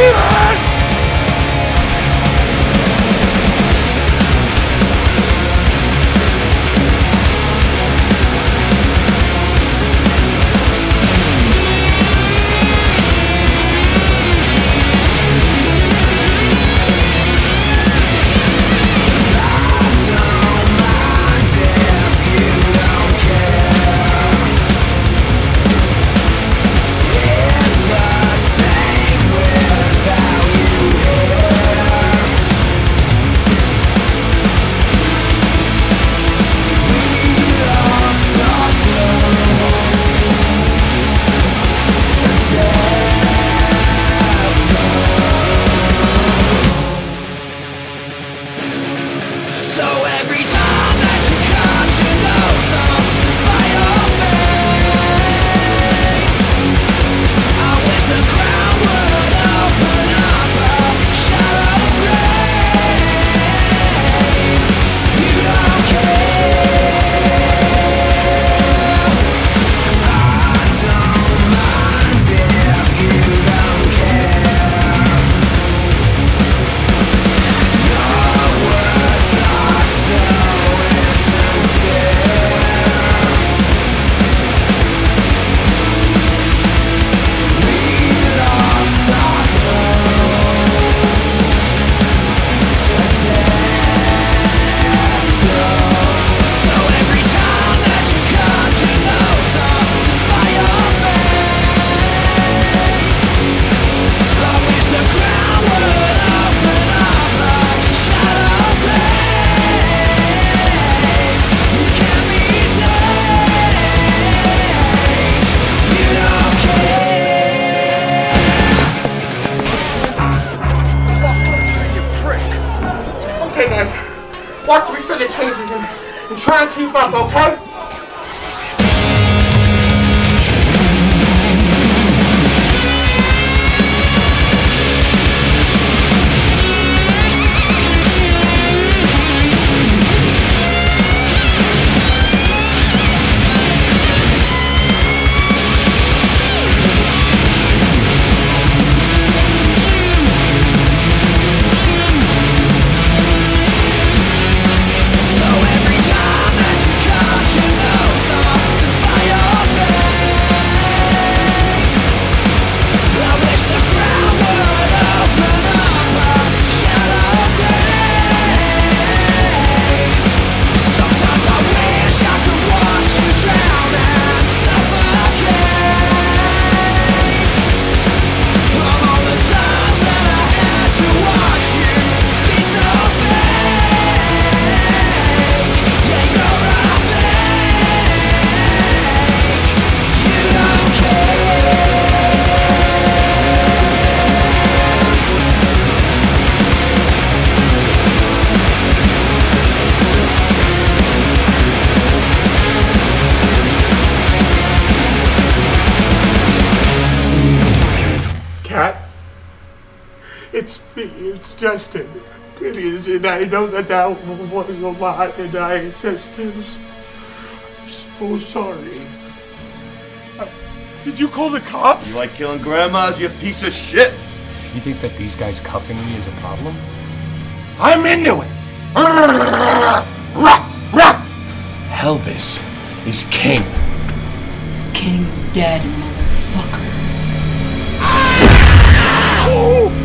Steven! Okay. Watch me for the changes and, and try and keep up, okay? Cat, it's me, it's Justin. It is, and I know that that was a lot, and I just am so, I'm so sorry. Uh, Did you call the cops? You like killing grandmas, you piece of shit? You think that these guys cuffing me is a problem? I'm into it. Elvis is king. King's dead, motherfucker. Oh!